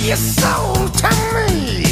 your soul to me?